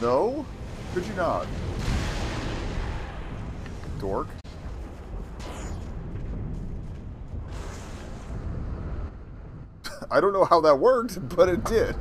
No? Could you not? Dork. I don't know how that worked, but it did.